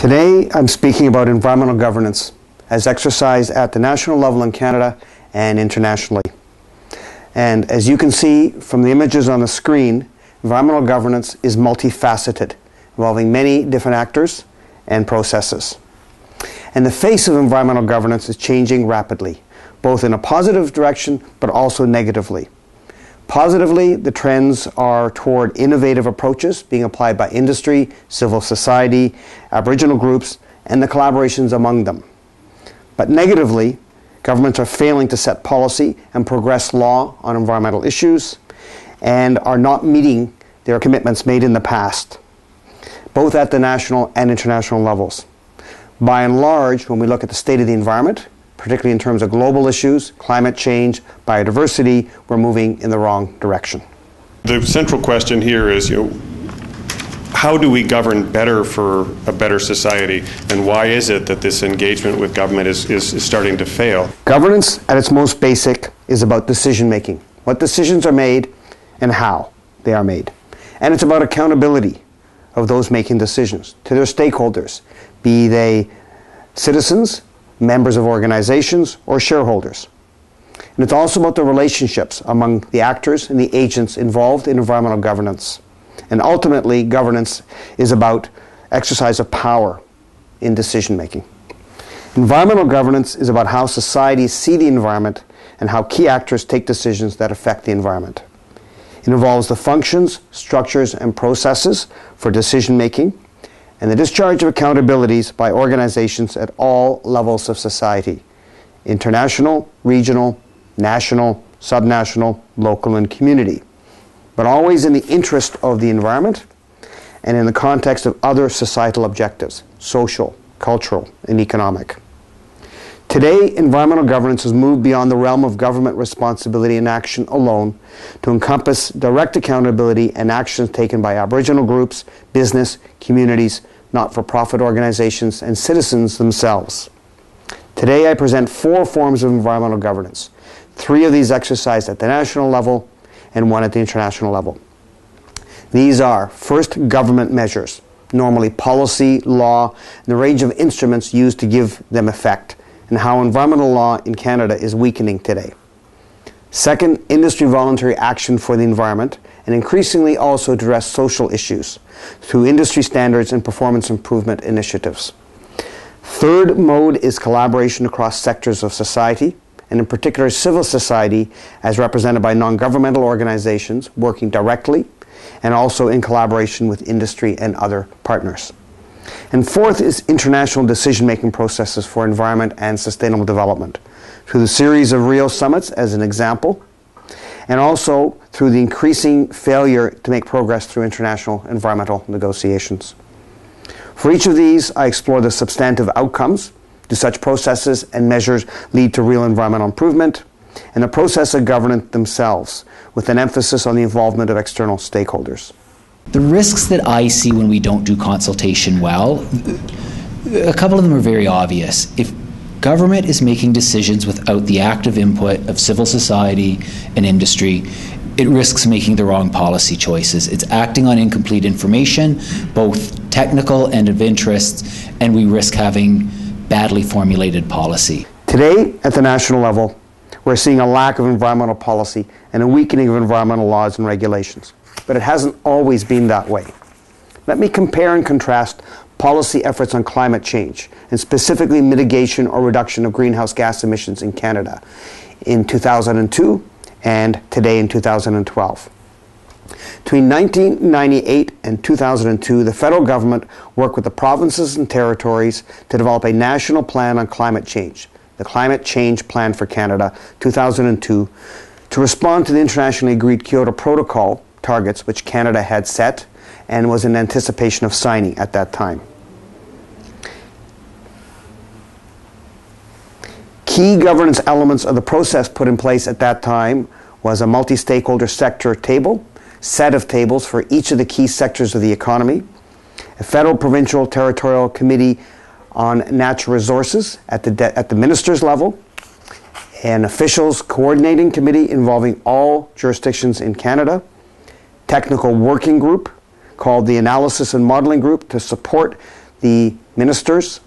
Today, I'm speaking about environmental governance as exercised at the national level in Canada and internationally. And as you can see from the images on the screen, environmental governance is multifaceted, involving many different actors and processes. And the face of environmental governance is changing rapidly, both in a positive direction but also negatively. Positively, the trends are toward innovative approaches being applied by industry, civil society, Aboriginal groups, and the collaborations among them. But negatively, governments are failing to set policy and progress law on environmental issues and are not meeting their commitments made in the past, both at the national and international levels. By and large, when we look at the state of the environment, particularly in terms of global issues, climate change, biodiversity, we're moving in the wrong direction. The central question here is, you know, how do we govern better for a better society, and why is it that this engagement with government is, is, is starting to fail? Governance, at its most basic, is about decision making. What decisions are made and how they are made. And it's about accountability of those making decisions to their stakeholders, be they citizens, members of organizations, or shareholders. And it's also about the relationships among the actors and the agents involved in environmental governance. And ultimately, governance is about exercise of power in decision making. Environmental governance is about how societies see the environment and how key actors take decisions that affect the environment. It involves the functions, structures, and processes for decision making and the discharge of accountabilities by organizations at all levels of society international, regional, national, subnational, local, and community. But always in the interest of the environment and in the context of other societal objectives social, cultural, and economic. Today, environmental governance has moved beyond the realm of government responsibility and action alone to encompass direct accountability and actions taken by Aboriginal groups, business, communities, not for profit organizations, and citizens themselves. Today, I present four forms of environmental governance. Three of these exercised at the national level and one at the international level. These are first, government measures, normally policy, law, and the range of instruments used to give them effect and how environmental law in Canada is weakening today. Second, industry voluntary action for the environment, and increasingly also address social issues through industry standards and performance improvement initiatives. Third mode is collaboration across sectors of society, and in particular civil society as represented by non-governmental organizations working directly and also in collaboration with industry and other partners. And fourth is international decision making processes for environment and sustainable development through the series of Rio summits as an example, and also through the increasing failure to make progress through international environmental negotiations. For each of these, I explore the substantive outcomes. Do such processes and measures lead to real environmental improvement? And the process of governance themselves, with an emphasis on the involvement of external stakeholders. The risks that I see when we don't do consultation well, a couple of them are very obvious. If government is making decisions without the active input of civil society and industry, it risks making the wrong policy choices. It's acting on incomplete information, both technical and of interest, and we risk having badly formulated policy. Today, at the national level, we're seeing a lack of environmental policy and a weakening of environmental laws and regulations but it hasn't always been that way. Let me compare and contrast policy efforts on climate change, and specifically mitigation or reduction of greenhouse gas emissions in Canada in 2002 and today in 2012. Between 1998 and 2002, the federal government worked with the provinces and territories to develop a national plan on climate change, the Climate Change Plan for Canada 2002, to respond to the internationally agreed Kyoto Protocol targets which Canada had set and was in anticipation of signing at that time. Key governance elements of the process put in place at that time was a multi-stakeholder sector table, set of tables for each of the key sectors of the economy, a federal, provincial, territorial committee on natural resources at the, at the minister's level, an officials coordinating committee involving all jurisdictions in Canada, technical working group called the Analysis and Modeling Group to support the ministers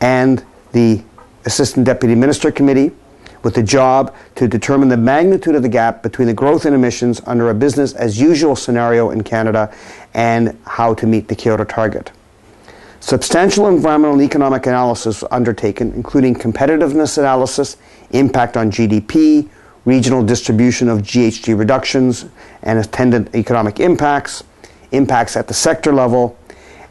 and the Assistant Deputy Minister Committee with the job to determine the magnitude of the gap between the growth in emissions under a business as usual scenario in Canada and how to meet the Kyoto target. Substantial environmental and economic analysis was undertaken, including competitiveness analysis, impact on GDP, regional distribution of GHG reductions and attendant economic impacts, impacts at the sector level,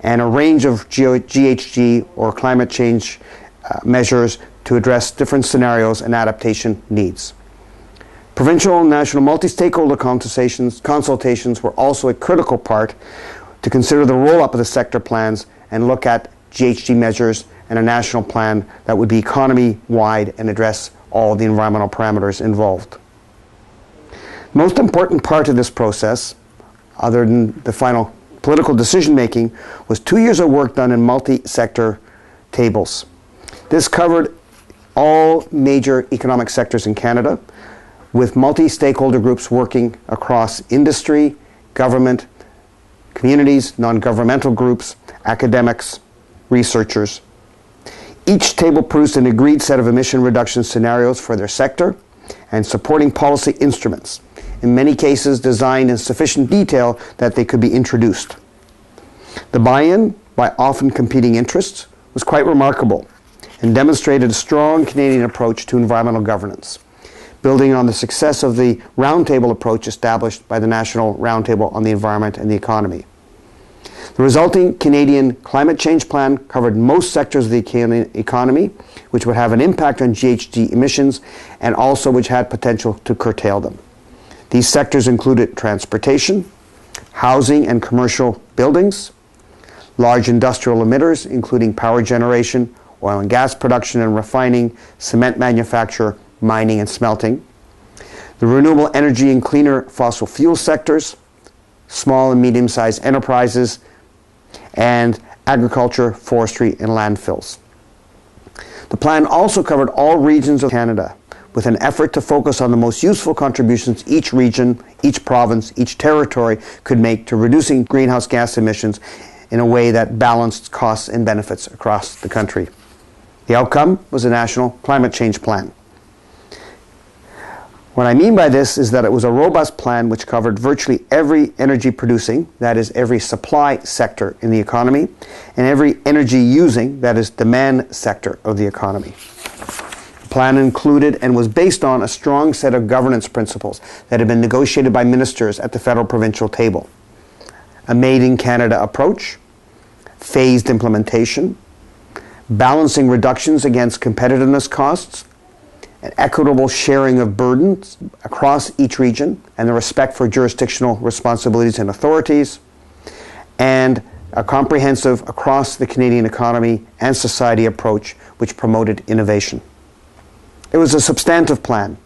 and a range of GHG or climate change uh, measures to address different scenarios and adaptation needs. Provincial and national multi-stakeholder consultations, consultations were also a critical part to consider the roll-up of the sector plans and look at GHG measures and a national plan that would be economy-wide and address all the environmental parameters involved. Most important part of this process, other than the final political decision making, was two years of work done in multi-sector tables. This covered all major economic sectors in Canada, with multi stakeholder groups working across industry, government, communities, non governmental groups, academics, researchers. Each table produced an agreed set of emission reduction scenarios for their sector and supporting policy instruments, in many cases designed in sufficient detail that they could be introduced. The buy in by often competing interests was quite remarkable and demonstrated a strong Canadian approach to environmental governance, building on the success of the roundtable approach established by the National Roundtable on the Environment and the Economy. The resulting Canadian Climate Change Plan covered most sectors of the economy, which would have an impact on GHG emissions and also which had potential to curtail them. These sectors included transportation, housing and commercial buildings, large industrial emitters, including power generation, oil and gas production and refining, cement manufacture, mining and smelting. The renewable energy and cleaner fossil fuel sectors, small and medium sized enterprises, and agriculture, forestry, and landfills. The plan also covered all regions of Canada with an effort to focus on the most useful contributions each region, each province, each territory could make to reducing greenhouse gas emissions in a way that balanced costs and benefits across the country. The outcome was a national climate change plan. What I mean by this is that it was a robust plan which covered virtually every energy producing, that is, every supply sector in the economy, and every energy using, that is, demand sector of the economy. The plan included and was based on a strong set of governance principles that had been negotiated by ministers at the federal provincial table. A made in Canada approach, phased implementation, balancing reductions against competitiveness costs, an equitable sharing of burdens across each region, and the respect for jurisdictional responsibilities and authorities, and a comprehensive across the Canadian economy and society approach which promoted innovation. It was a substantive plan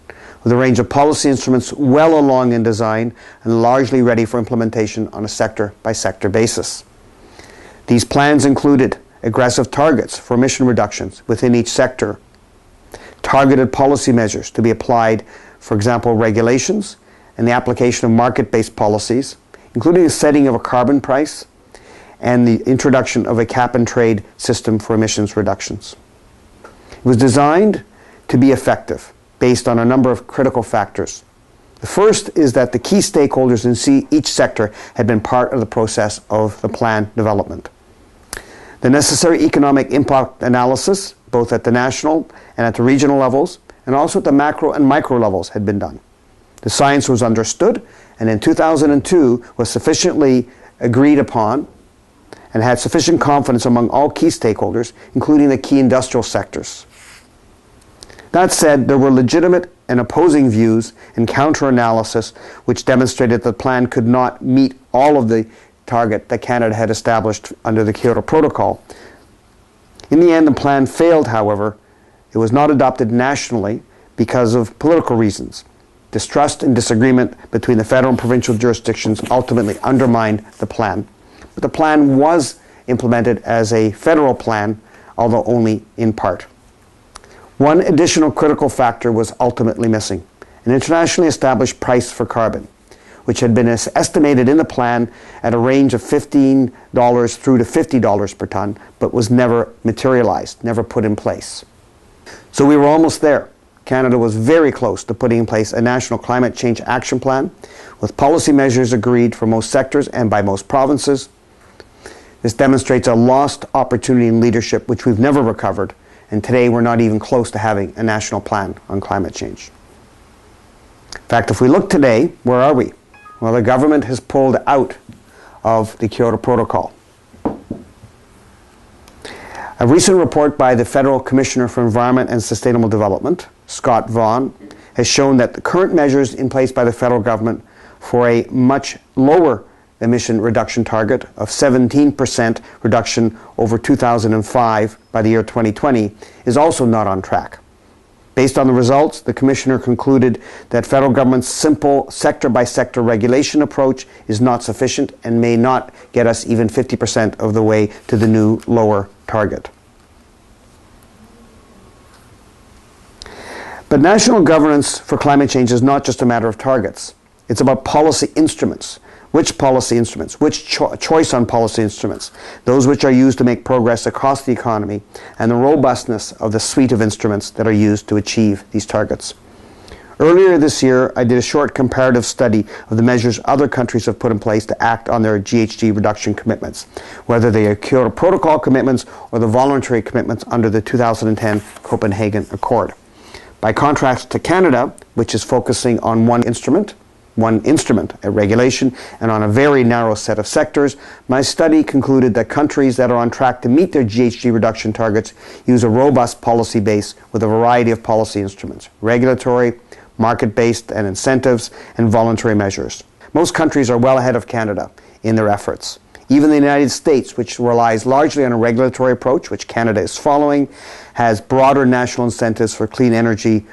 with a range of policy instruments well along in design and largely ready for implementation on a sector by sector basis. These plans included aggressive targets for emission reductions within each sector, targeted policy measures to be applied, for example, regulations and the application of market based policies, including the setting of a carbon price and the introduction of a cap and trade system for emissions reductions. It was designed to be effective based on a number of critical factors. The first is that the key stakeholders in each sector had been part of the process of the plan development. The necessary economic impact analysis, both at the national and at the regional levels, and also at the macro and micro levels, had been done. The science was understood, and in 2002 was sufficiently agreed upon and had sufficient confidence among all key stakeholders, including the key industrial sectors. That said, there were legitimate and opposing views and counter analysis which demonstrated that the plan could not meet all of the target that Canada had established under the Kyoto Protocol. In the end, the plan failed, however. It was not adopted nationally because of political reasons. Distrust and disagreement between the federal and provincial jurisdictions ultimately undermined the plan. But the plan was implemented as a federal plan, although only in part. One additional critical factor was ultimately missing an internationally established price for carbon which had been estimated in the plan at a range of $15 through to $50 per ton, but was never materialized, never put in place. So we were almost there. Canada was very close to putting in place a national climate change action plan with policy measures agreed for most sectors and by most provinces. This demonstrates a lost opportunity in leadership which we've never recovered, and today we're not even close to having a national plan on climate change. In fact, if we look today, where are we? Well, the government has pulled out of the Kyoto Protocol. A recent report by the Federal Commissioner for Environment and Sustainable Development, Scott Vaughan, has shown that the current measures in place by the federal government for a much lower emission reduction target of 17% reduction over 2005 by the year 2020 is also not on track. Based on the results, the Commissioner concluded that federal government's simple sector by sector regulation approach is not sufficient and may not get us even 50% of the way to the new lower target. But national governance for climate change is not just a matter of targets. It's about policy instruments which policy instruments? Which cho- choice on policy instruments? Those which are used to make progress across the economy and the robustness of the suite of instruments that are used to achieve these targets. Earlier this year, I did a short comparative study of the measures other countries have put in place to act on their GHG reduction commitments, whether they are Kyoto Protocol commitments or the voluntary commitments under the 2010 Copenhagen Accord. By contrast to Canada, which is focusing on one instrument, one instrument, a regulation, and on a very narrow set of sectors, my study concluded that countries that are on track to meet their GHG reduction targets use a robust policy base with a variety of policy instruments regulatory, market based, and incentives, and voluntary measures. Most countries are well ahead of Canada in their efforts. Even the United States, which relies largely on a regulatory approach, which Canada is following, has broader national incentives for clean energy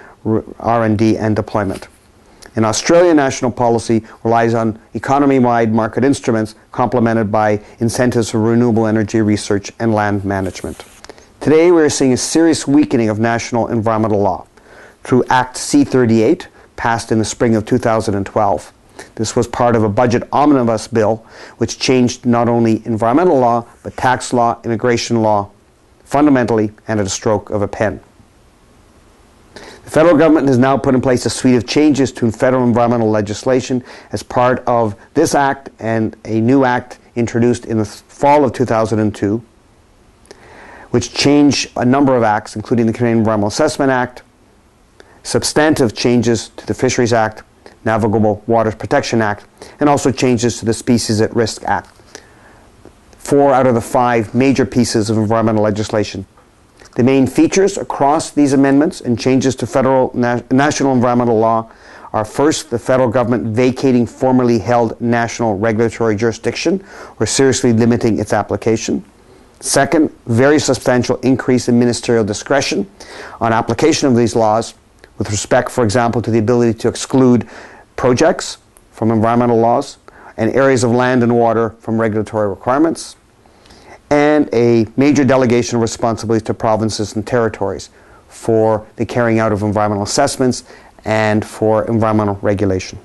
R&D and deployment. In Australian national policy relies on economy wide market instruments complemented by incentives for renewable energy research and land management. Today, we are seeing a serious weakening of national environmental law through Act C38, passed in the spring of 2012. This was part of a budget omnibus bill which changed not only environmental law, but tax law, immigration law, fundamentally and at a stroke of a pen. The federal government has now put in place a suite of changes to federal environmental legislation as part of this act and a new act introduced in the fall of 2002, which change a number of acts, including the Canadian Environmental Assessment Act, substantive changes to the Fisheries Act, Navigable Waters Protection Act, and also changes to the Species at Risk Act. Four out of the five major pieces of environmental legislation the main features across these amendments and changes to federal na- national environmental law are first, the federal government vacating formerly held national regulatory jurisdiction or seriously limiting its application. Second, very substantial increase in ministerial discretion on application of these laws with respect, for example, to the ability to exclude projects from environmental laws and areas of land and water from regulatory requirements and a major delegation of responsibilities to provinces and territories for the carrying out of environmental assessments and for environmental regulation.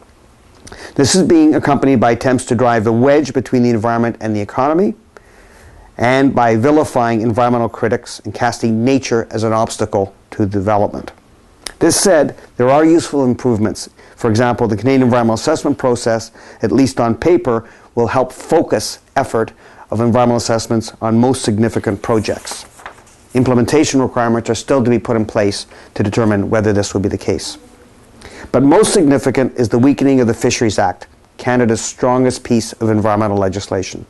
This is being accompanied by attempts to drive the wedge between the environment and the economy, and by vilifying environmental critics and casting nature as an obstacle to development. This said, there are useful improvements. For example, the Canadian environmental assessment process, at least on paper, will help focus effort of environmental assessments on most significant projects. Implementation requirements are still to be put in place to determine whether this will be the case. But most significant is the weakening of the Fisheries Act, Canada's strongest piece of environmental legislation.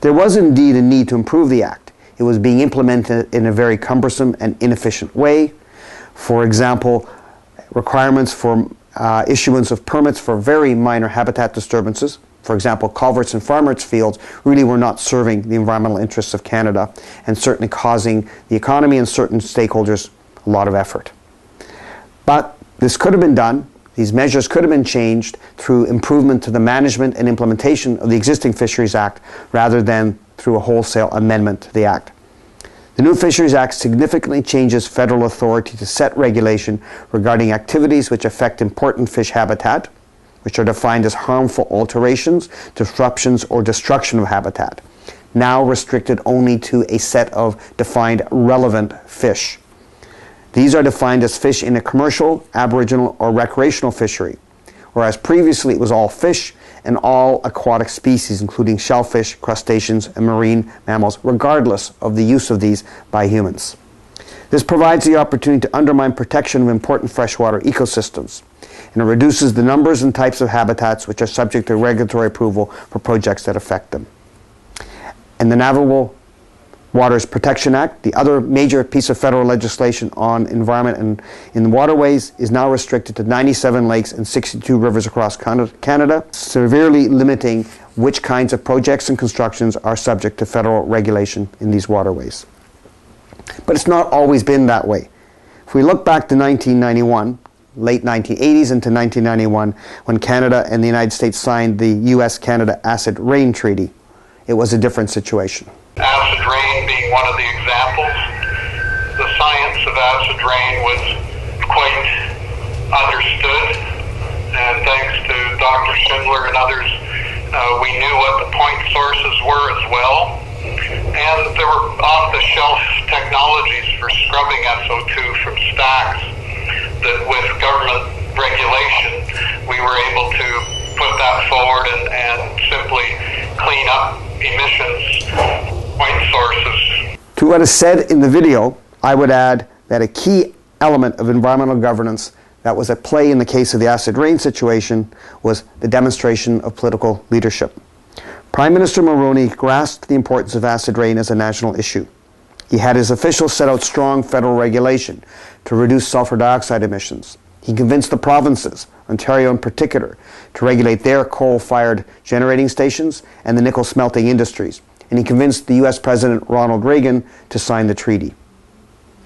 There was indeed a need to improve the Act. It was being implemented in a very cumbersome and inefficient way. For example, requirements for uh, issuance of permits for very minor habitat disturbances, for example, culverts and farmers' fields really were not serving the environmental interests of Canada and certainly causing the economy and certain stakeholders a lot of effort. But this could have been done. These measures could have been changed through improvement to the management and implementation of the existing Fisheries Act rather than through a wholesale amendment to the Act. The new Fisheries Act significantly changes federal authority to set regulation regarding activities which affect important fish habitat which are defined as harmful alterations, disruptions, or destruction of habitat, now restricted only to a set of defined relevant fish. These are defined as fish in a commercial, aboriginal, or recreational fishery, whereas previously it was all fish and all aquatic species, including shellfish, crustaceans, and marine mammals, regardless of the use of these by humans. This provides the opportunity to undermine protection of important freshwater ecosystems, and it reduces the numbers and types of habitats which are subject to regulatory approval for projects that affect them. And the Navigable Waters Protection Act, the other major piece of federal legislation on environment and in waterways, is now restricted to 97 lakes and 62 rivers across Canada, severely limiting which kinds of projects and constructions are subject to federal regulation in these waterways. But it's not always been that way. If we look back to 1991, late 1980s into 1991, when Canada and the United States signed the U.S. Canada Acid Rain Treaty, it was a different situation. Acid rain being one of the examples. The science of acid rain was quite understood, and thanks to Dr. Schindler and others, uh, we knew what the point sources were as well. And there were off the shelf technologies for scrubbing SO2 from stacks that, with government regulation, we were able to put that forward and, and simply clean up emissions point sources. To what is said in the video, I would add that a key element of environmental governance that was at play in the case of the acid rain situation was the demonstration of political leadership. Prime Minister Mulroney grasped the importance of acid rain as a national issue. He had his officials set out strong federal regulation to reduce sulfur dioxide emissions. He convinced the provinces, Ontario in particular, to regulate their coal fired generating stations and the nickel smelting industries and he convinced the US President Ronald Reagan to sign the treaty.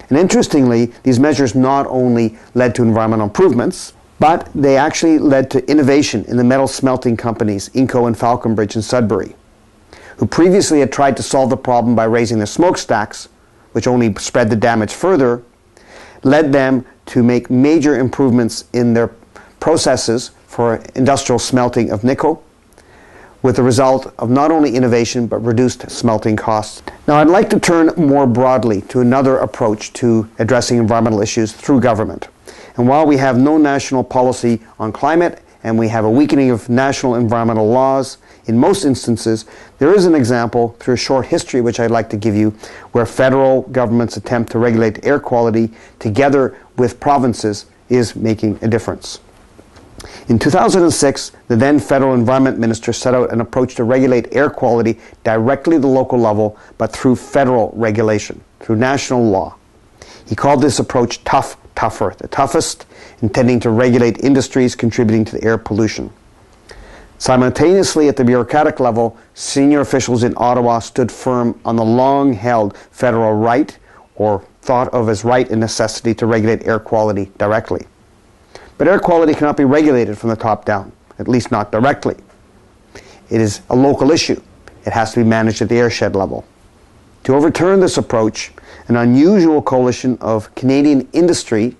And interestingly, these measures not only led to environmental improvements, but they actually led to innovation in the metal smelting companies Inco and Falconbridge in Sudbury, who previously had tried to solve the problem by raising their smokestacks, which only spread the damage further, led them to make major improvements in their processes for industrial smelting of nickel with the result of not only innovation but reduced smelting costs. Now, I'd like to turn more broadly to another approach to addressing environmental issues through government. And while we have no national policy on climate and we have a weakening of national environmental laws, in most instances, there is an example through a short history which I'd like to give you where federal governments attempt to regulate air quality together with provinces is making a difference. In 2006, the then federal environment minister set out an approach to regulate air quality directly at the local level, but through federal regulation, through national law. He called this approach tough, tougher, the toughest, intending to regulate industries contributing to air pollution. Simultaneously, at the bureaucratic level, senior officials in Ottawa stood firm on the long held federal right, or thought of as right and necessity, to regulate air quality directly. But air quality cannot be regulated from the top down, at least not directly. It is a local issue. It has to be managed at the airshed level. To overturn this approach, an unusual coalition of Canadian industry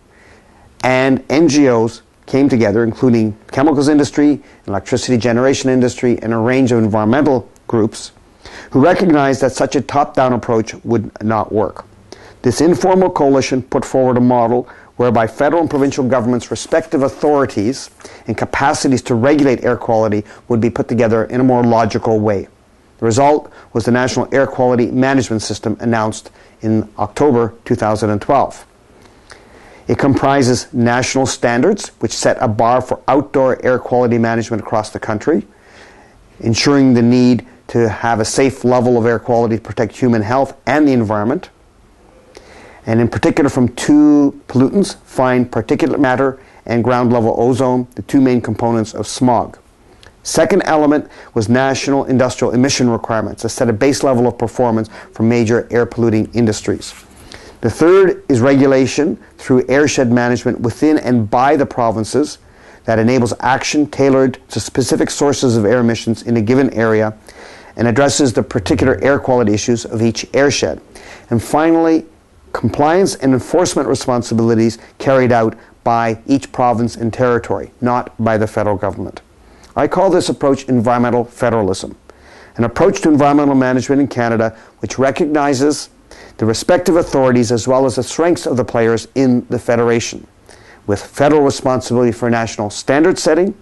and NGOs came together, including chemicals industry, electricity generation industry, and a range of environmental groups, who recognized that such a top-down approach would not work. This informal coalition put forward a model whereby federal and provincial governments' respective authorities and capacities to regulate air quality would be put together in a more logical way. The result was the National Air Quality Management System announced in October 2012. It comprises national standards which set a bar for outdoor air quality management across the country, ensuring the need to have a safe level of air quality to protect human health and the environment and in particular from two pollutants, fine particulate matter and ground level ozone, the two main components of smog. Second element was national industrial emission requirements, a set a base level of performance for major air polluting industries. The third is regulation through airshed management within and by the provinces that enables action tailored to specific sources of air emissions in a given area and addresses the particular air quality issues of each airshed. And finally, compliance and enforcement responsibilities carried out by each province and territory, not by the federal government. I call this approach environmental federalism, an approach to environmental management in Canada which recognizes the respective authorities as well as the strengths of the players in the Federation, with federal responsibility for national standard setting,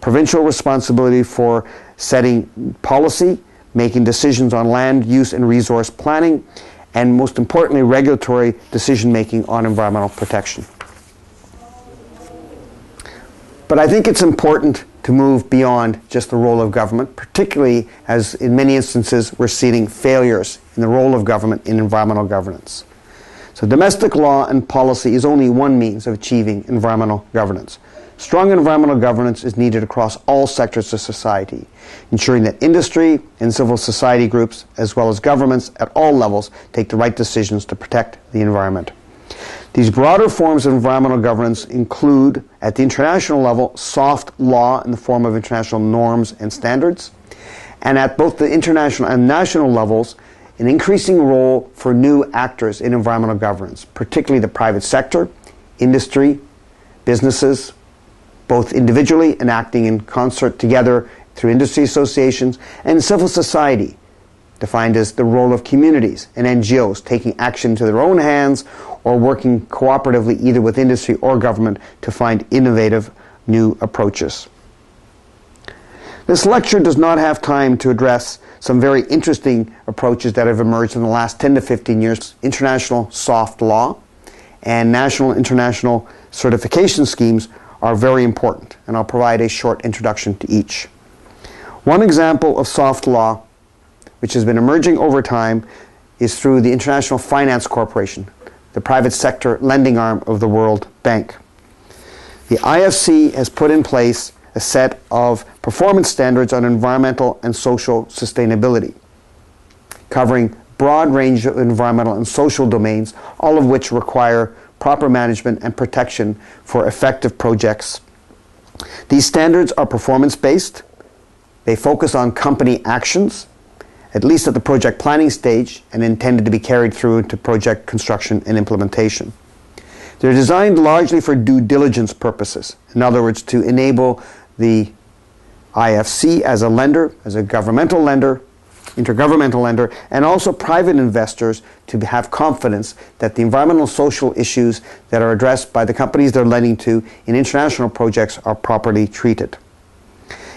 provincial responsibility for setting policy, making decisions on land use and resource planning, and most importantly, regulatory decision making on environmental protection. But I think it's important to move beyond just the role of government, particularly as in many instances we're seeing failures in the role of government in environmental governance. So domestic law and policy is only one means of achieving environmental governance. Strong environmental governance is needed across all sectors of society, ensuring that industry and civil society groups, as well as governments at all levels, take the right decisions to protect the environment. These broader forms of environmental governance include, at the international level, soft law in the form of international norms and standards, and at both the international and national levels, an increasing role for new actors in environmental governance, particularly the private sector, industry, businesses, both individually and acting in concert together through industry associations, and civil society, defined as the role of communities and NGOs taking action into their own hands or working cooperatively either with industry or government to find innovative new approaches. This lecture does not have time to address some very interesting approaches that have emerged in the last 10 to 15 years international soft law and national international certification schemes are very important, and I'll provide a short introduction to each. One example of soft law, which has been emerging over time, is through the International Finance Corporation, the private sector lending arm of the World Bank. The IFC has put in place a set of performance standards on environmental and social sustainability, covering broad range of environmental and social domains, all of which require proper management and protection for effective projects. These standards are performance based. They focus on company actions at least at the project planning stage, and intended to be carried through to project construction and implementation. They're designed largely for due diligence purposes, in other words, to enable the IFC as a lender, as a governmental lender, intergovernmental lender, and also private investors to have confidence that the environmental social issues that are addressed by the companies they're lending to in international projects are properly treated.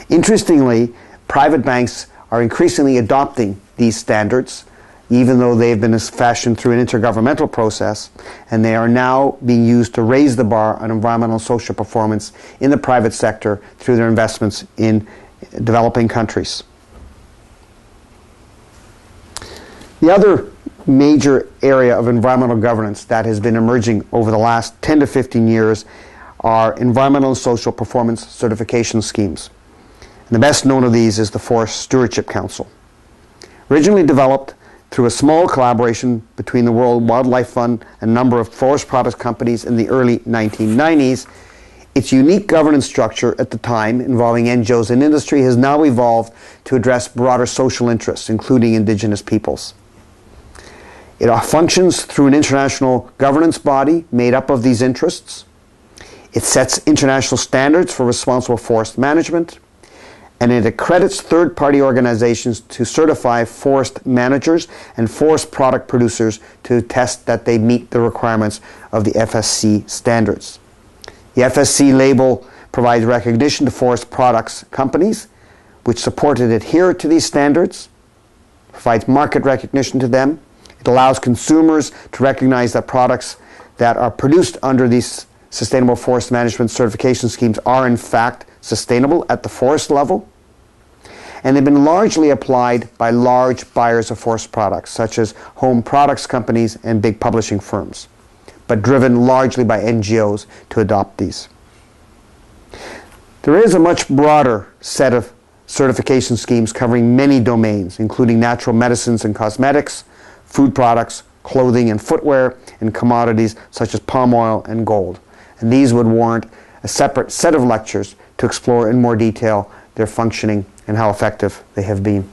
Interestingly, private banks are increasingly adopting these standards, even though they've been fashioned through an intergovernmental process, and they are now being used to raise the bar on environmental and social performance in the private sector through their investments in developing countries. The other major area of environmental governance that has been emerging over the last 10 to 15 years are environmental and social performance certification schemes. And the best known of these is the Forest Stewardship Council. Originally developed through a small collaboration between the World Wildlife Fund and a number of forest products companies in the early 1990s, its unique governance structure at the time, involving NGOs and industry, has now evolved to address broader social interests, including indigenous peoples. It functions through an international governance body made up of these interests. It sets international standards for responsible forest management and it accredits third party organizations to certify forest managers and forest product producers to test that they meet the requirements of the FSC standards. The FSC label provides recognition to forest products companies which support and adhere to these standards, provides market recognition to them. It allows consumers to recognize that products that are produced under these sustainable forest management certification schemes are in fact sustainable at the forest level. And they've been largely applied by large buyers of forest products, such as home products companies and big publishing firms, but driven largely by NGOs to adopt these. There is a much broader set of certification schemes covering many domains, including natural medicines and cosmetics, food products, clothing and footwear, and commodities such as palm oil and gold. And these would warrant a separate set of lectures to explore in more detail their functioning and how effective they have been.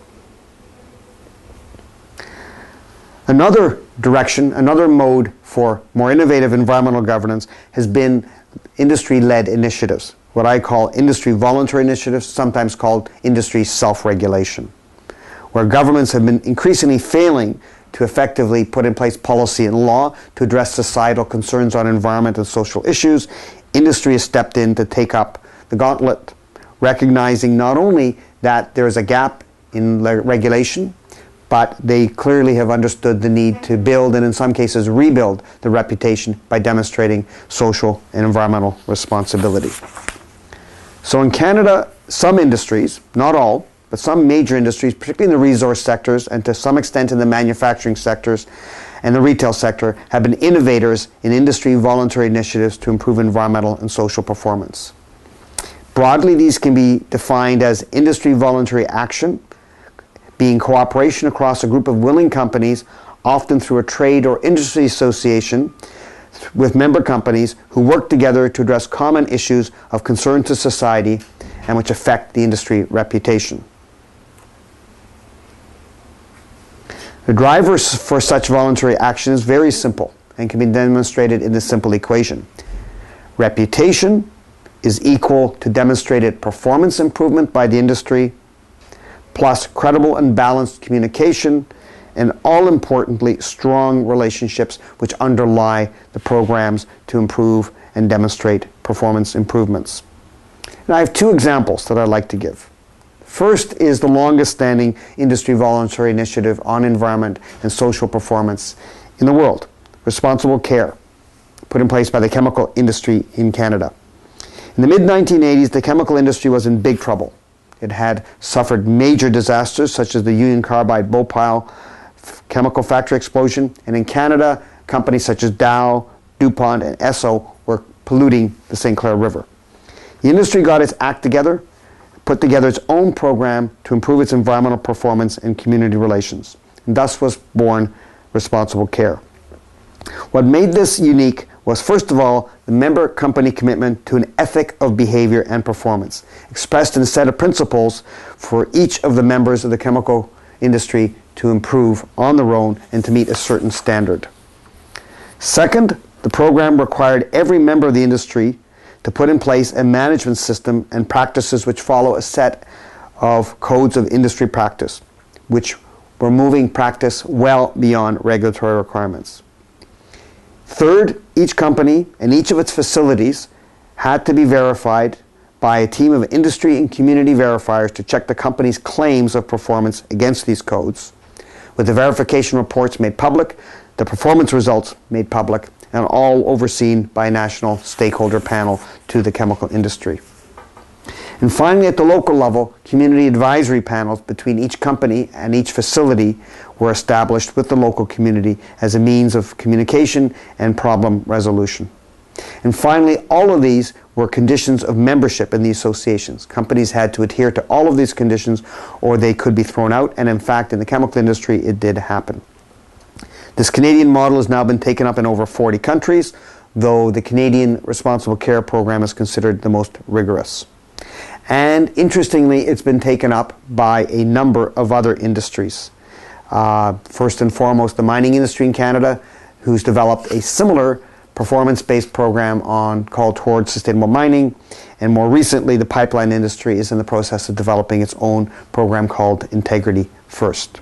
Another direction, another mode for more innovative environmental governance has been industry led initiatives, what I call industry voluntary initiatives, sometimes called industry self regulation, where governments have been increasingly failing to effectively put in place policy and law to address societal concerns on environment and social issues. Industry has stepped in to take up the gauntlet, recognizing not only that there is a gap in regulation, but they clearly have understood the need to build and in some cases rebuild the reputation by demonstrating social and environmental responsibility. So in Canada, some industries, not all, but some major industries, particularly in the resource sectors and to some extent in the manufacturing sectors and the retail sector, have been innovators in industry voluntary initiatives to improve environmental and social performance. Broadly, these can be defined as industry voluntary action, being cooperation across a group of willing companies, often through a trade or industry association, with member companies who work together to address common issues of concern to society and which affect the industry reputation. The drivers for such voluntary action is very simple and can be demonstrated in this simple equation. Reputation is equal to demonstrated performance improvement by the industry plus credible and balanced communication and all importantly, strong relationships which underlie the programs to improve and demonstrate performance improvements. And I have two examples that I'd like to give. First is the longest standing industry voluntary initiative on environment and social performance in the world, Responsible Care, put in place by the chemical industry in Canada. In the mid 1980s, the chemical industry was in big trouble. It had suffered major disasters such as the Union Carbide Bhopal chemical factory explosion, and in Canada, companies such as Dow, DuPont, and Esso were polluting the St. Clair River. The industry got its act together, put together its own program to improve its environmental performance and community relations. And thus was born Responsible Care. What made this unique was, first of all, the member company commitment to an ethic of behavior and performance, expressed in a set of principles for each of the members of the chemical industry to improve on their own and to meet a certain standard. Second, the program required every member of the industry to put in place a management system and practices which follow a set of codes of industry practice, which were moving practice well beyond regulatory requirements. Third, each company and each of its facilities had to be verified by a team of industry and community verifiers to check the company's claims of performance against these codes, with the verification reports made public, the performance results made public, and all overseen by a national stakeholder panel to the chemical industry. And finally, at the local level, community advisory panels between each company and each facility were established with the local community as a means of communication and problem resolution. And finally, all of these were conditions of membership in the associations. Companies had to adhere to all of these conditions or they could be thrown out, and in fact, in the chemical industry, it did happen. This Canadian model has now been taken up in over 40 countries, though the Canadian Responsible Care Program is considered the most rigorous. And interestingly, it's been taken up by a number of other industries. Uh, first and foremost, the mining industry in Canada, who's developed a similar performance-based program on called Towards Sustainable Mining, and more recently, the pipeline industry is in the process of developing its own program called Integrity First.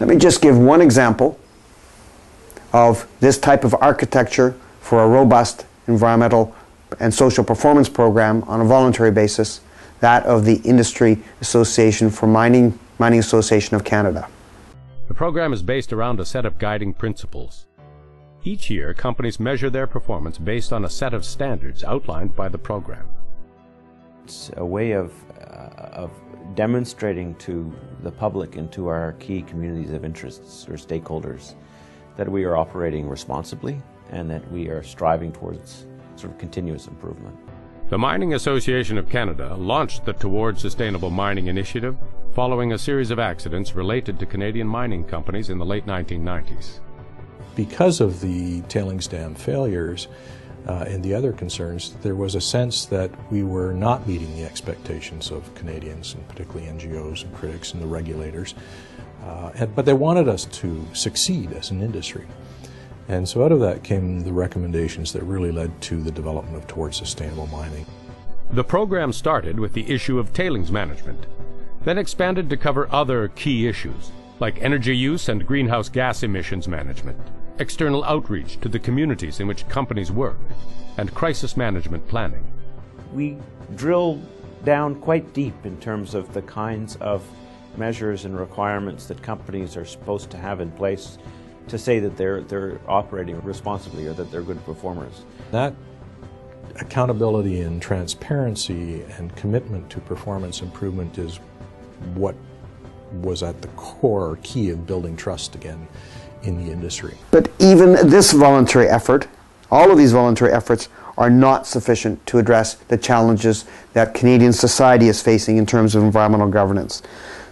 Let me just give one example of this type of architecture for a robust environmental and social performance program on a voluntary basis, that of the Industry Association for Mining, Mining Association of Canada. The program is based around a set of guiding principles. Each year, companies measure their performance based on a set of standards outlined by the program. It's a way of, uh, of demonstrating to the public and to our key communities of interests or stakeholders that we are operating responsibly and that we are striving towards sort of continuous improvement. The Mining Association of Canada launched the Towards Sustainable Mining initiative following a series of accidents related to Canadian mining companies in the late 1990s because of the tailings dam failures uh, and the other concerns, there was a sense that we were not meeting the expectations of Canadians, and particularly NGOs and critics and the regulators. Uh, and, but they wanted us to succeed as an industry. And so out of that came the recommendations that really led to the development of towards sustainable mining. The program started with the issue of tailings management, then expanded to cover other key issues like energy use and greenhouse gas emissions management, external outreach to the communities in which companies work, and crisis management planning. We drill down quite deep in terms of the kinds of measures and requirements that companies are supposed to have in place to say that they're, they're operating responsibly or that they're good performers. That accountability and transparency and commitment to performance improvement is what was at the core key of building trust again in the industry. But even this voluntary effort, all of these voluntary efforts, are not sufficient to address the challenges that Canadian society is facing in terms of environmental governance.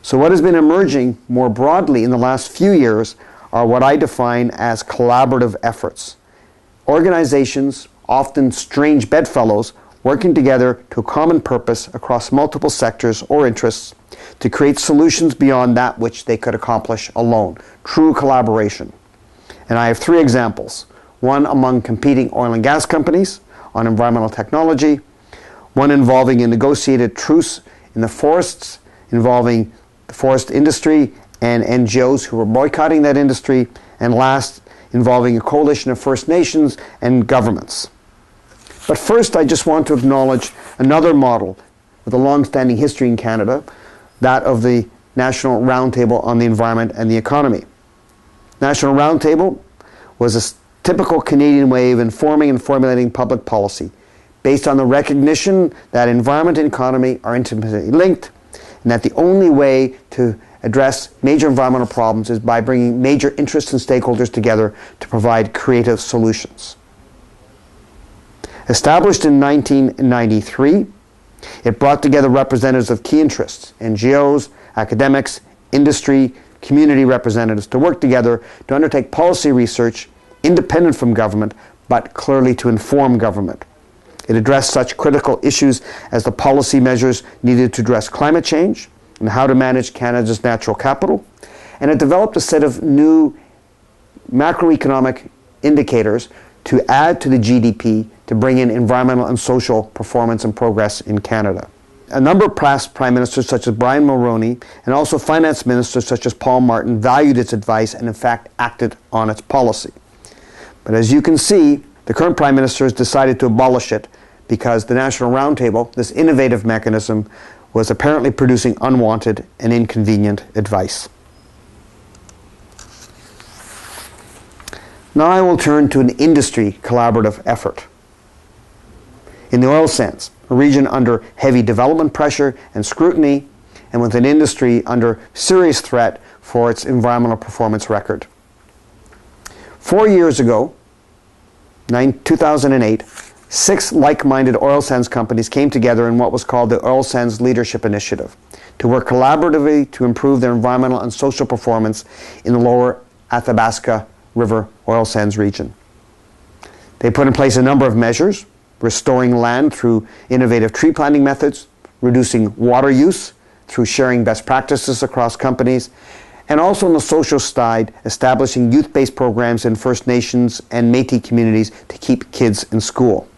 So, what has been emerging more broadly in the last few years are what I define as collaborative efforts. Organizations, often strange bedfellows, working together to a common purpose across multiple sectors or interests to create solutions beyond that which they could accomplish alone. True collaboration. And I have three examples one among competing oil and gas companies on environmental technology, one involving a negotiated truce in the forests involving the forest industry and NGOs who were boycotting that industry, and last, involving a coalition of First Nations and governments. But first, I just want to acknowledge another model with a long standing history in Canada, that of the National Roundtable on the Environment and the Economy. National Roundtable was a typical Canadian way of informing and formulating public policy based on the recognition that environment and economy are intimately linked and that the only way to address major environmental problems is by bringing major interests and stakeholders together to provide creative solutions. Established in 1993, it brought together representatives of key interests, NGOs, academics, industry, community representatives to work together to undertake policy research independent from government but clearly to inform government. It addressed such critical issues as the policy measures needed to address climate change and how to manage Canada's natural capital. And it developed a set of new macroeconomic indicators to add to the GDP to bring in environmental and social performance and progress in Canada. A number of past prime ministers, such as Brian Mulroney, and also finance ministers, such as Paul Martin, valued its advice and, in fact, acted on its policy. But as you can see, the current prime minister has decided to abolish it because the National Roundtable, this innovative mechanism, was apparently producing unwanted and inconvenient advice. Now I will turn to an industry collaborative effort. In the oil sands, a region under heavy development pressure and scrutiny, and with an industry under serious threat for its environmental performance record. Four years ago, 2008, six like-minded oil sands companies came together in what was called the Oil Sands Leadership Initiative to work collaboratively to improve their environmental and social performance in the lower Athabasca River oil sands region. They put in place a number of measures, restoring land through innovative tree planting methods, reducing water use through sharing best practices across companies, and also on the social side, establishing youth-based programs in First Nations and Métis communities to keep kids in school.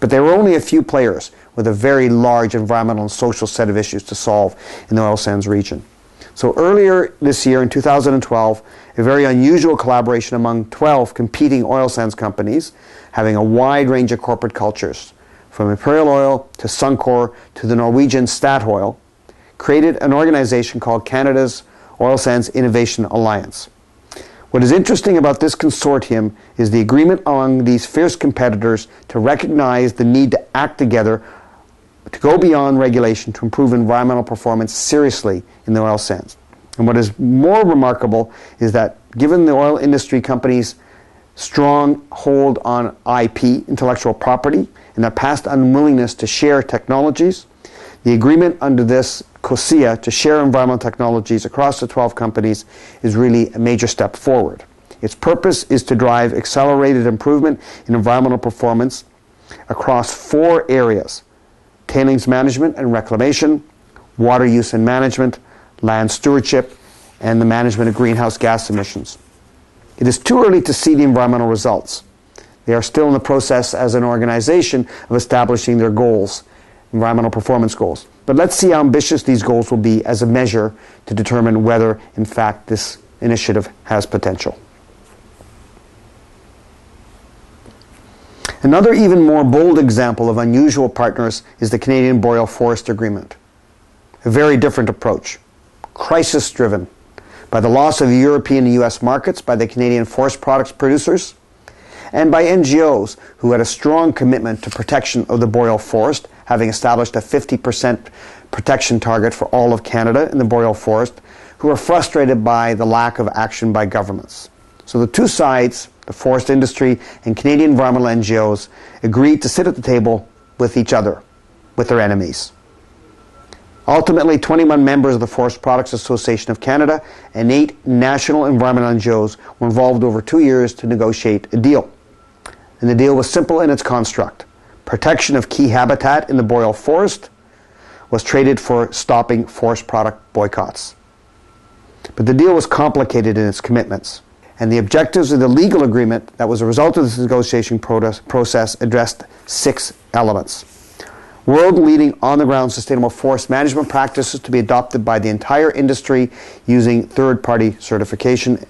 But there were only a few players with a very large environmental and social set of issues to solve in the oil sands region. So earlier this year, in 2012, a very unusual collaboration among 12 competing oil sands companies, having a wide range of corporate cultures, from Imperial Oil to Suncor to the Norwegian Statoil, created an organization called Canada's Oil Sands Innovation Alliance. What is interesting about this consortium is the agreement among these fierce competitors to recognize the need to act together to go beyond regulation to improve environmental performance seriously in the oil sands. And what is more remarkable is that given the oil industry companies' strong hold on IP, intellectual property, and their past unwillingness to share technologies, the agreement under this COSIA to share environmental technologies across the 12 companies is really a major step forward. Its purpose is to drive accelerated improvement in environmental performance across four areas tailings management and reclamation, water use and management, land stewardship, and the management of greenhouse gas emissions. It is too early to see the environmental results. They are still in the process as an organization of establishing their goals, environmental performance goals. But let's see how ambitious these goals will be as a measure to determine whether, in fact, this initiative has potential. Another even more bold example of unusual partners is the Canadian Boreal Forest Agreement. A very different approach, crisis driven by the loss of European and US markets by the Canadian forest products producers and by NGOs who had a strong commitment to protection of the boreal forest, having established a 50% protection target for all of Canada in the boreal forest, who were frustrated by the lack of action by governments. So the two sides, the forest industry and Canadian environmental NGOs, agreed to sit at the table with each other, with their enemies. Ultimately, 21 members of the Forest Products Association of Canada and eight national environmental NGOs were involved over two years to negotiate a deal. And the deal was simple in its construct. Protection of key habitat in the boreal forest was traded for stopping forest product boycotts. But the deal was complicated in its commitments, and the objectives of the legal agreement that was a result of this negotiation process addressed six elements. World leading on the ground sustainable forest management practices to be adopted by the entire industry using third party certification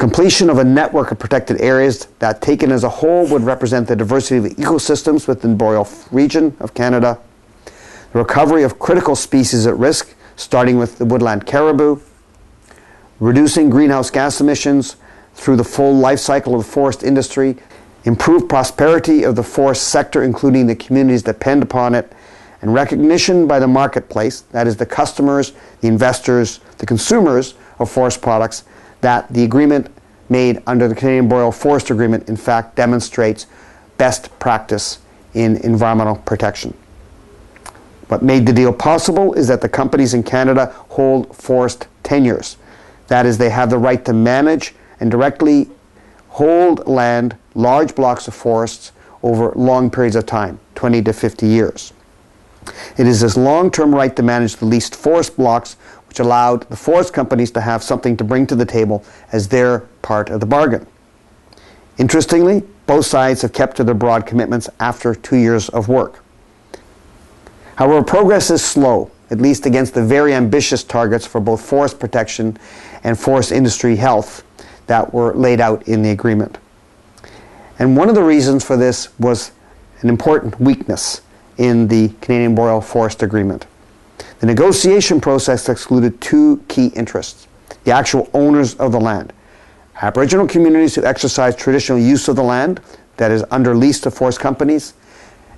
completion of a network of protected areas that, taken as a whole, would represent the diversity of ecosystems within the boreal region of Canada. The recovery of critical species at risk, starting with the woodland caribou. Reducing greenhouse gas emissions through the full life cycle of the forest industry. Improve prosperity of the forest sector, including the communities that depend upon it. And recognition by the marketplace, that is, the customers, the investors, the consumers of forest products, that the agreement made under the Canadian Boreal Forest Agreement, in fact, demonstrates best practice in environmental protection. What made the deal possible is that the companies in Canada hold forest tenures. That is, they have the right to manage and directly hold land, large blocks of forests, over long periods of time 20 to 50 years. It is this long term right to manage the leased forest blocks which allowed the forest companies to have something to bring to the table as their part of the bargain. Interestingly, both sides have kept to their broad commitments after two years of work. However, progress is slow, at least against the very ambitious targets for both forest protection and forest industry health that were laid out in the agreement. And one of the reasons for this was an important weakness in the Canadian Boreal Forest Agreement. The negotiation process excluded two key interests the actual owners of the land, Aboriginal communities who exercise traditional use of the land, that is, under lease to forest companies,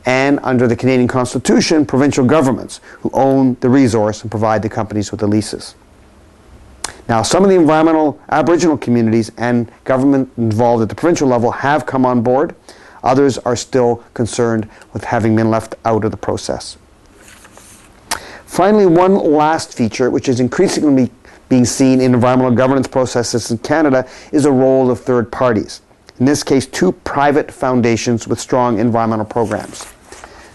and under the Canadian Constitution, provincial governments who own the resource and provide the companies with the leases. Now, some of the environmental Aboriginal communities and government involved at the provincial level have come on board. Others are still concerned with having been left out of the process. Finally, one last feature, which is increasingly being seen in environmental governance processes in Canada, is a role of third parties. In this case, two private foundations with strong environmental programs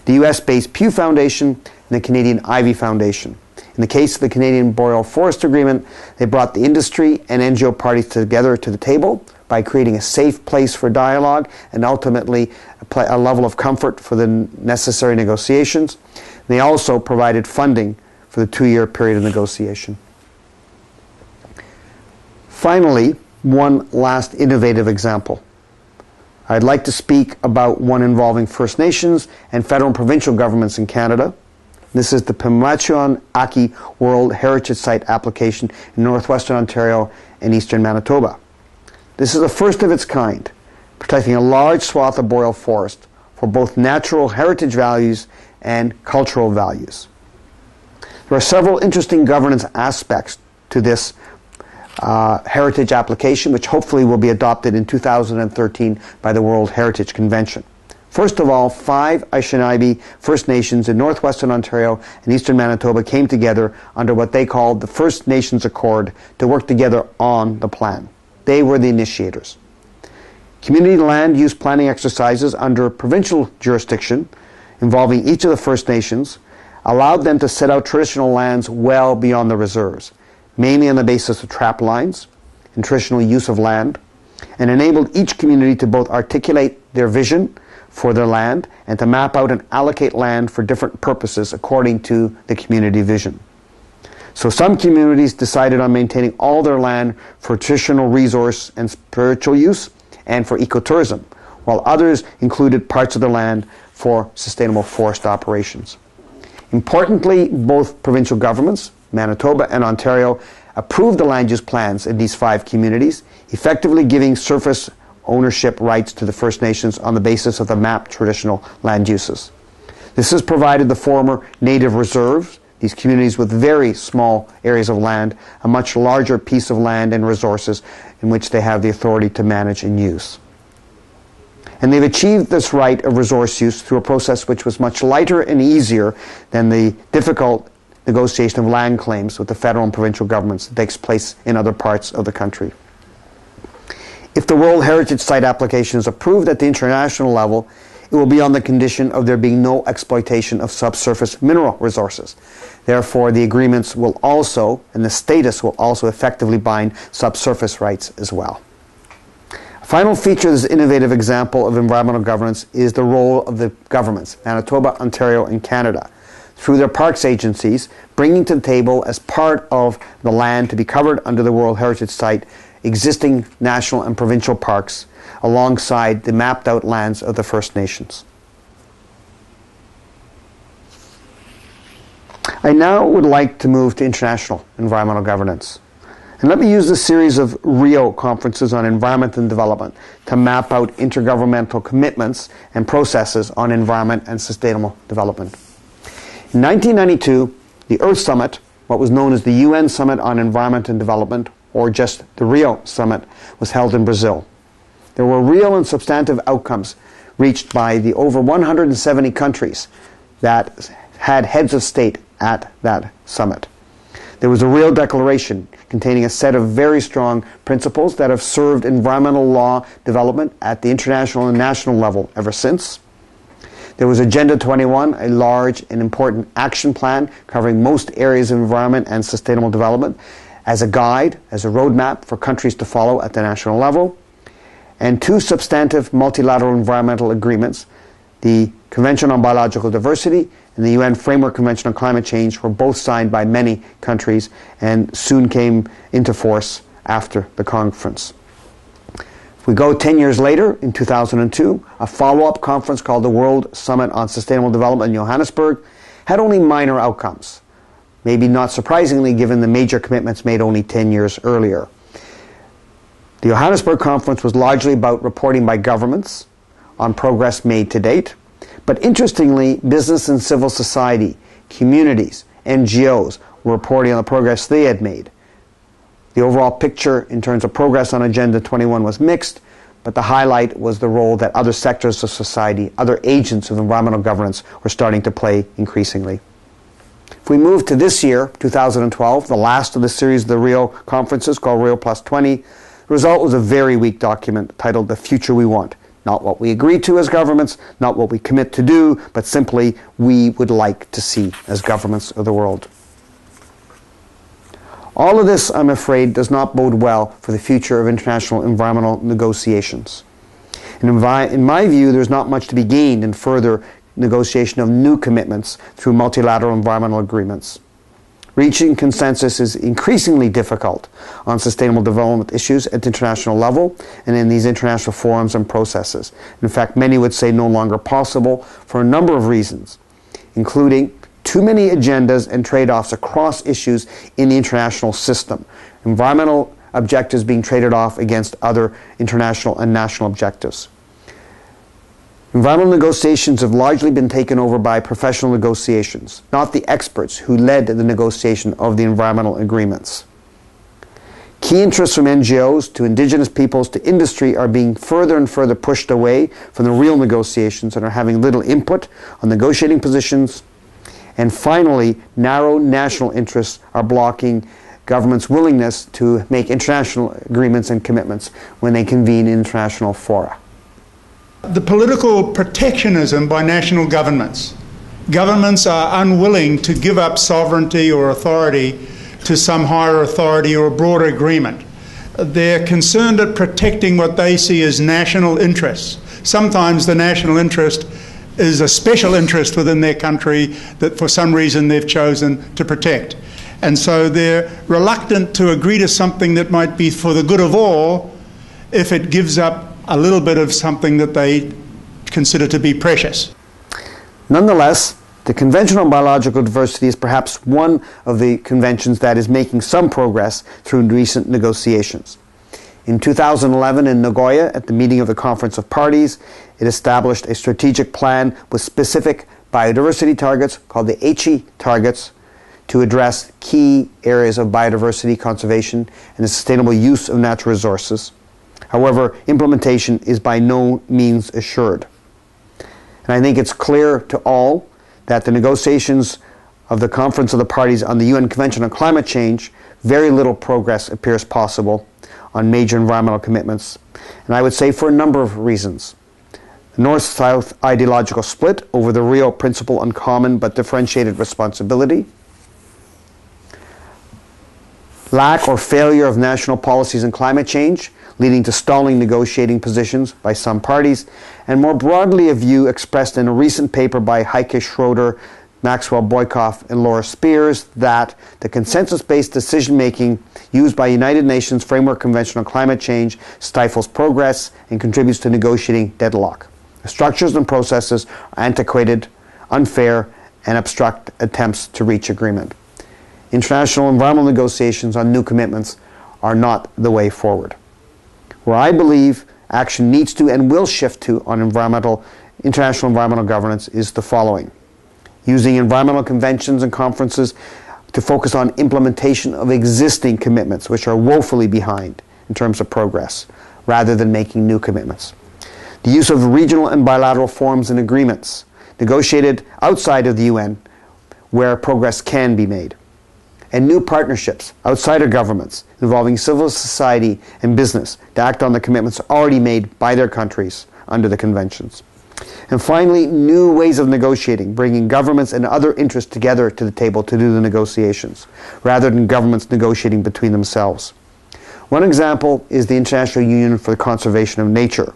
the US based Pew Foundation and the Canadian Ivey Foundation. In the case of the Canadian Boreal Forest Agreement, they brought the industry and NGO parties together to the table by creating a safe place for dialogue and ultimately a level of comfort for the necessary negotiations. They also provided funding for the two year period of negotiation. Finally, one last innovative example. I'd like to speak about one involving First Nations and federal and provincial governments in Canada. This is the Pimachiowin Aki World Heritage Site application in northwestern Ontario and eastern Manitoba. This is the first of its kind, protecting a large swath of boreal forest for both natural heritage values and cultural values. There are several interesting governance aspects to this uh, heritage application, which hopefully will be adopted in 2013 by the World Heritage Convention. First of all, five Anishinaabe First Nations in northwestern Ontario and eastern Manitoba came together under what they called the First Nations Accord to work together on the plan. They were the initiators. Community land use planning exercises under provincial jurisdiction involving each of the First Nations allowed them to set out traditional lands well beyond the reserves, mainly on the basis of trap lines. and traditional use of land, and enabled each community to both articulate their vision for their land and to map out and allocate land for different purposes according to the community vision. So some communities decided on maintaining all their land for traditional resource and spiritual use and for ecotourism, while others included parts of the land for sustainable forest operations. Importantly, both provincial governments, Manitoba and Ontario, approved the land use plans in these five communities, effectively giving surface ownership rights to the First Nations on the basis of the mapped traditional land uses. This has provided the former native reserves, these communities with very small areas of land, a much larger piece of land and resources in which they have the authority to manage and use. And they've achieved this right of resource use through a process which was much lighter and easier than the difficult negotiation of land claims with the federal and provincial governments that takes place in other parts of the country. If the World Heritage Site application is approved at the international level, it will be on the condition of there being no exploitation of subsurface mineral resources. Therefore, the agreements will also, and the status will also effectively bind subsurface rights as well. Final feature of this innovative example of environmental governance is the role of the governments, Manitoba, Ontario, and Canada, through their parks agencies, bringing to the table as part of the land to be covered under the World Heritage Site existing national and provincial parks alongside the mapped out lands of the First Nations. I now would like to move to international environmental governance. And let me use this series of Rio conferences on environment and development to map out intergovernmental commitments and processes on environment and sustainable development. In 1992, the Earth Summit, what was known as the UN Summit on Environment and Development, or just the Rio Summit, was held in Brazil. There were real and substantive outcomes reached by the over 170 countries that had heads of state at that summit. There was a Rio declaration containing a set of very strong principles that have served environmental law development at the international and national level ever since. There was Agenda 21, a large and important action plan covering most areas of environment and sustainable development as a guide, as a roadmap for countries to follow at the national level. And two substantive multilateral environmental agreements, the Convention on Biological Diversity and the UN Framework Convention on Climate Change, were both signed by many countries and soon came into force after the conference. If we go 10 years later, in 2002, a follow-up conference called the World Summit on Sustainable Development in Johannesburg had only minor outcomes, maybe not surprisingly given the major commitments made only 10 years earlier. The Johannesburg conference was largely about reporting by governments on progress made to date, but interestingly, business and civil society, communities, NGOs were reporting on the progress they had made. The overall picture in terms of progress on Agenda 21 was mixed, but the highlight was the role that other sectors of society, other agents of environmental governance were starting to play increasingly. If we move to this year, 2012, the last of the series of the Rio conferences called Rio Plus 20, the result was a very weak document titled The Future We Want. Not what we agree to as governments, not what we commit to do, but simply we would like to see as governments of the world. All of this, I'm afraid, does not bode well for the future of international environmental negotiations. And in my view, there's not much to be gained in further negotiation of new commitments through multilateral environmental agreements. Reaching consensus is increasingly difficult on sustainable development issues at the international level and in these international forums and processes. In fact, many would say no longer possible for a number of reasons, including too many agendas and trade-offs across issues in the international system. Environmental objectives being traded off against other international and national objectives. Environmental negotiations have largely been taken over by professional negotiations, not the experts who led the negotiation of the environmental agreements. Key interests from NGOs to indigenous peoples to industry are being further and further pushed away from the real negotiations and are having little input on negotiating positions and finally, narrow national interests are blocking governments' willingness to make international agreements and commitments when they convene international fora. The political protectionism by national governments. Governments are unwilling to give up sovereignty or authority to some higher authority or a broader agreement. they're concerned at protecting what they see as national interests. Sometimes the national interest is a special interest within their country that for some reason they've chosen to protect. And so they're reluctant to agree to something that might be for the good of all if it gives up a little bit of something that they consider to be precious. Nonetheless, the Convention on Biological Diversity is perhaps one of the conventions that is making some progress through recent negotiations. In 2011 in Nagoya, at the meeting of the Conference of Parties, it established a strategic plan with specific biodiversity targets called the Aichi targets to address key areas of biodiversity conservation and the sustainable use of natural resources. However, implementation is by no means assured. And I think it's clear to all that the negotiations of the Conference of the Parties on the UN Convention on Climate Change, very little progress appears possible on major environmental commitments. And I would say for a number of reasons. North South ideological split over the Rio principle on common but differentiated responsibility. Lack or failure of national policies on climate change, leading to stalling negotiating positions by some parties, and more broadly, a view expressed in a recent paper by Heike Schroeder, Maxwell Boykoff, and Laura Spiers that the consensus based decision making used by United Nations Framework Convention on Climate Change stifles progress and contributes to negotiating deadlock. The structures and processes are antiquated, unfair, and obstruct attempts to reach agreement. International environmental negotiations on new commitments are not the way forward. Where I believe action needs to and will shift to on environmental, international environmental governance is the following. Using environmental conventions and conferences to focus on implementation of existing commitments, which are woefully behind in terms of progress, rather than making new commitments. The use of regional and bilateral forums and agreements negotiated outside of the UN where progress can be made and new partnerships outside of governments involving civil society and business to act on the commitments already made by their countries under the conventions. And finally, new ways of negotiating, bringing governments and other interests together to the table to do the negotiations, rather than governments negotiating between themselves. One example is the International Union for the Conservation of Nature.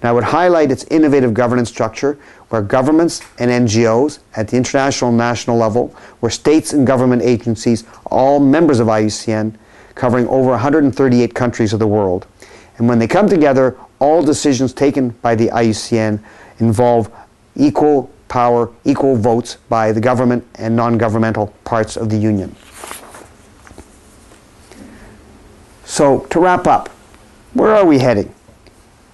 And I would highlight its innovative governance structure, where governments and NGOs at the international and national level, where states and government agencies, all members of IUCN, covering over 138 countries of the world. And when they come together, all decisions taken by the IUCN involve equal power, equal votes by the government and non-governmental parts of the Union. So to wrap up, where are we heading?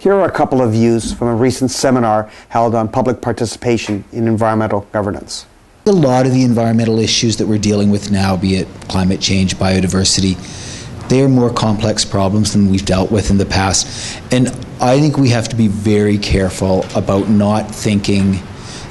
Here are a couple of views from a recent seminar held on public participation in environmental governance. A lot of the environmental issues that we're dealing with now, be it climate change, biodiversity, they are more complex problems than we've dealt with in the past. And I think we have to be very careful about not thinking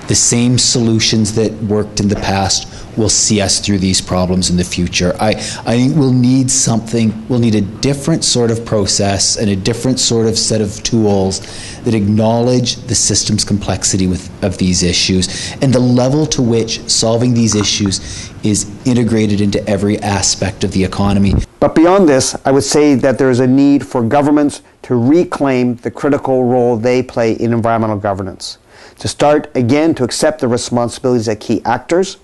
the same solutions that worked in the past will see us through these problems in the future. I, I think we'll need something, we'll need a different sort of process and a different sort of set of tools that acknowledge the system's complexity with, of these issues and the level to which solving these issues is integrated into every aspect of the economy. But beyond this, I would say that there is a need for governments to reclaim the critical role they play in environmental governance. To start again to accept the responsibilities as key actors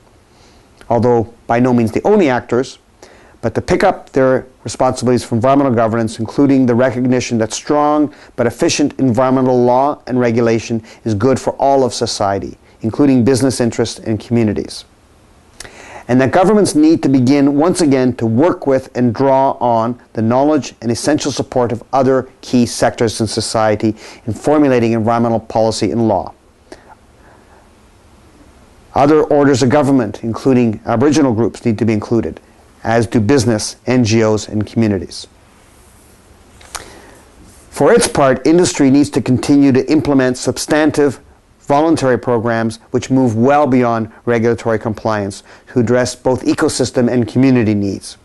although by no means the only actors, but to pick up their responsibilities for environmental governance, including the recognition that strong but efficient environmental law and regulation is good for all of society, including business interests and communities. And that governments need to begin once again to work with and draw on the knowledge and essential support of other key sectors in society in formulating environmental policy and law. Other orders of government, including Aboriginal groups, need to be included, as do business, NGOs, and communities. For its part, industry needs to continue to implement substantive voluntary programs which move well beyond regulatory compliance to address both ecosystem and community needs.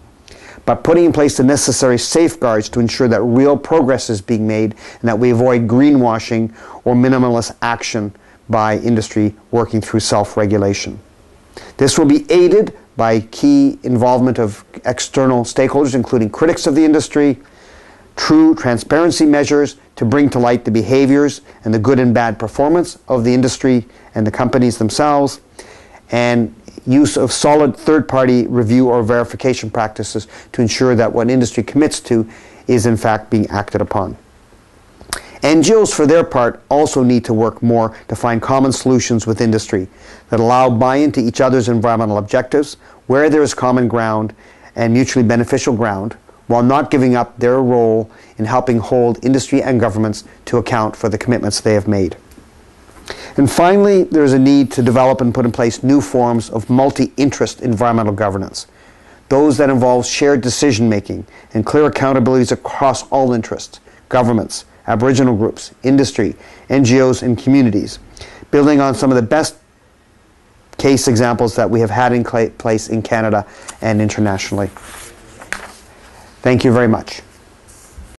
But putting in place the necessary safeguards to ensure that real progress is being made and that we avoid greenwashing or minimalist action by industry working through self-regulation. This will be aided by key involvement of external stakeholders, including critics of the industry, true transparency measures to bring to light the behaviors and the good and bad performance of the industry and the companies themselves, and use of solid third party review or verification practices to ensure that what industry commits to is in fact being acted upon. NGOs, for their part, also need to work more to find common solutions with industry that allow buy in to each other's environmental objectives where there is common ground and mutually beneficial ground, while not giving up their role in helping hold industry and governments to account for the commitments they have made. And finally, there is a need to develop and put in place new forms of multi interest environmental governance, those that involve shared decision making and clear accountabilities across all interests, governments, Aboriginal groups, industry, NGOs, and communities, building on some of the best case examples that we have had in place in Canada and internationally. Thank you very much.